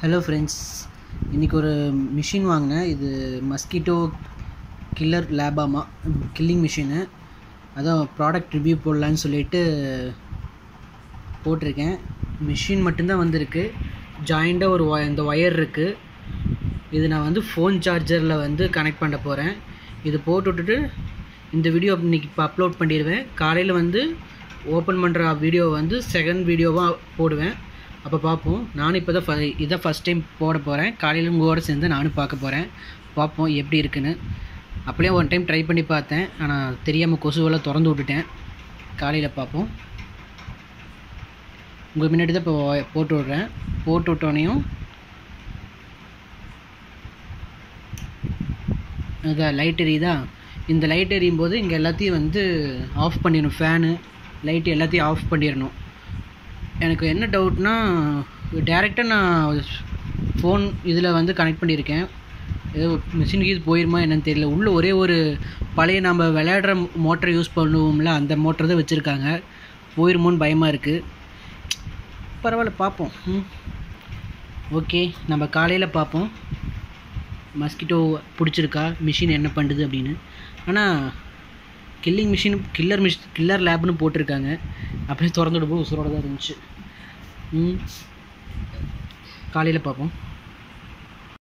Hello friends இன்றைக்கி ஒரு machine வாங்கினேன். இது மஸ்கிட்டோ கில்லர் லேபாமா கில்லிங் மிஷினு அதான் ப்ராடக்ட் ரிவ்யூ போடலான்னு சொல்லிட்டு போட்டிருக்கேன். மிஷின் மட்டும்தான் வந்திருக்கு. ஜாயிண்டாக ஒரு இந்த ஒயர் இருக்குது இது நான் வந்து ஃபோன் சார்ஜரில் வந்து கனெக்ட் பண்ண போகிறேன் இது போட்டு விட்டுட்டு இந்த வீடியோ இன்னைக்கு இப்போ அப்லோட் பண்ணிடுவேன். காலையில் வந்து ஓப்பன் பண்ணுற வீடியோ வந்து செகண்ட் வீடியோவாக போடுவேன். அப்போ பார்ப்போம் நானும் இப்போ தான் ஃப இதான் ஃபஸ்ட் டைம் போட போகிறேன் காலையில் உங்களோட சேர்ந்து நானும் பார்க்க போகிறேன் பார்ப்போம் எப்படி இருக்குன்னு. அப்படியே ஒன் டைம் ட்ரை பண்ணி பார்த்தேன். ஆனால் தெரியாமல் கொசுவெல்லாம் திறந்து விட்டுட்டேன். காலையில் பார்ப்போம் உங்கள் முன்னாடி தான் இப்போ போட்டு விட்றேன். போட்டு விட்டோனையும் அதான் லைட் எரியுதா? இந்த லைட் எரியும் போது இங்கே எல்லாத்தையும் வந்து ஆஃப் பண்ணிடணும். ஃபேனு லைட் எல்லாத்தையும் ஆஃப் பண்ணிடணும். எனக்கு என்ன டவுட்னா டேரெக்டாக நான் ஃபோன் இதில் வந்து கனெக்ட் பண்ணியிருக்கேன். ஏதோ மிஷின் கீது போயிருமா என்னன்னு தெரியல. உள்ளே ஒரே ஒரு பழைய நம்ம விளையாடுற மோட்டரை யூஸ் பண்ணுவோம்ல அந்த மோட்டர் தான் வச்சுருக்காங்க. போயிருமோன்னு பயமாக இருக்குது பரவாயில்ல பார்ப்போம். ம். ஓகே நம்ம காலையில் பார்ப்போம். மஸ்கிட்டோ பிடிச்சிருக்கா? மிஷின் என்ன பண்ணுது அப்படின்னு. ஆனால் கில்லிங் மிஷின் கில்லர் மிஷ் கில்லர் லேப்னு போட்டிருக்காங்க. அப்படியே திறந்து விடும்போது உசுரோட தான் இருந்துச்சு. காலையில் பார்ப்போம்.